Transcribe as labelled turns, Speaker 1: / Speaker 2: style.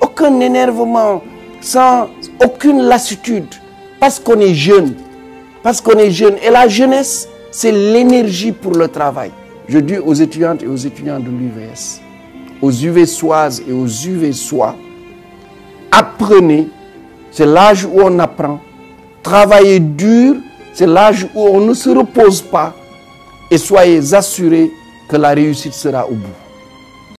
Speaker 1: aucun énervement, sans aucune lassitude, parce qu'on est jeune. Parce qu'on est jeune. Et la jeunesse, c'est l'énergie pour le travail. Je dis aux étudiantes et aux étudiants de l'UVS, aux UVSoises et aux UVSois, apprenez, c'est l'âge où on apprend. Travaillez dur, c'est l'âge où on ne se repose pas. Et soyez assurés que la réussite sera au bout.